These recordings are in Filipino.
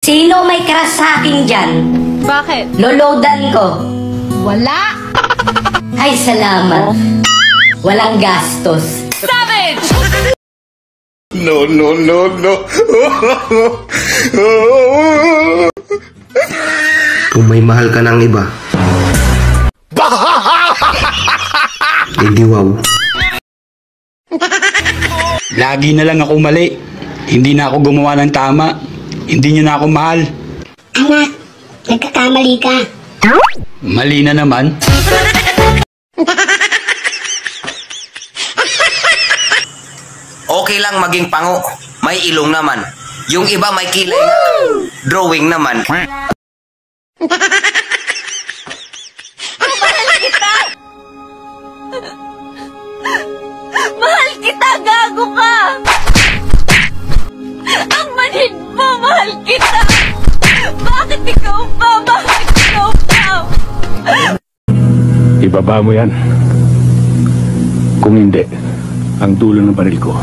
Sino may crush sa akin dyan? Bakit? Lolodan ko. Wala! Ay, salamat. Walang gastos. Savage! No, no, no, no. Kung may mahal ka ng iba. Hindi wow. Lagi na lang ako mali. Hindi na ako gumawa ng tama. Hindi niyo na ako mahal. Anak, nagkakamali ka. Mali na naman. Okay lang maging pango. May ilong naman. Yung iba may kilay nga. Drawing naman. Ibaba mo yan. Kung hindi, ang dulo ng baril ko,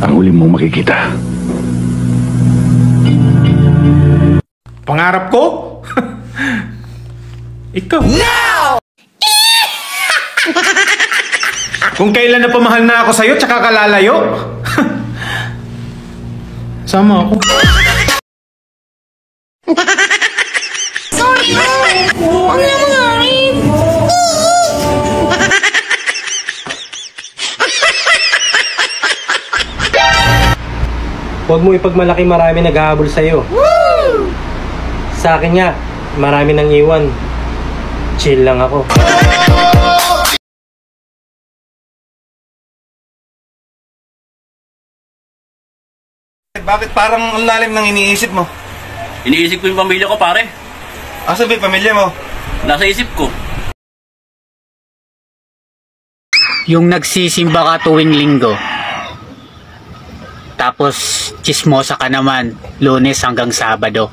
ang huli mong makikita. Pangarap ko? Ikaw. Kung kailan na pamahal na ako sa'yo, tsaka kalalayo. Sama ako. Sorry! Huwag Huwag mo ipagmalaki marami naghahabol sa'yo. Sa akin nga, marami nang iwan. Chill lang ako. Bakit parang ang lalim ng iniisip mo? Iniisip ko yung pamilya ko, pare. Asa ba yung pamilya mo? Nasa isip ko. Yung nagsisimba ka tuwing linggo. Tapos, chismosa ka naman, lunes hanggang sabado.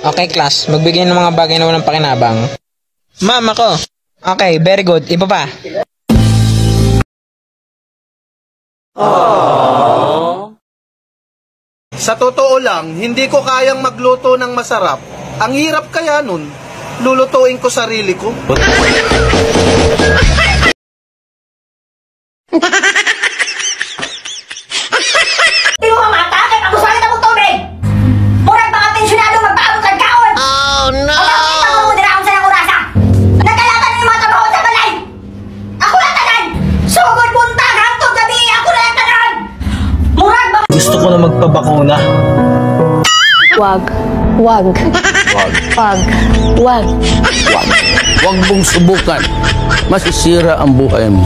Okay, class. Magbigay ng mga bagay na walang pakinabang. Ma'am, ako. Okay, very good. Iba pa. Sa totoo lang, hindi ko kayang magluto ng masarap. Ang hirap kaya nun, lulutuin ko sarili ko. Di mo mamatake pag gusto kita mong tubig! Murag mga pensyonado magpaabot ng kaon! Oh no! Ang bakit ako mo diraon sa nakurasa! Nagkalatan ng mga trabaho sa balay! Ako lang tanan! Sugod buntag hangtod gabi ako lang tanan! Murag mga Gusto ko na magpabakuna. Wag. Wag. Wag. Wag. Wag. Huwag mong subukan. Masisira ang buhay mo.